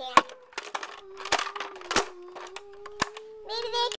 Maybe they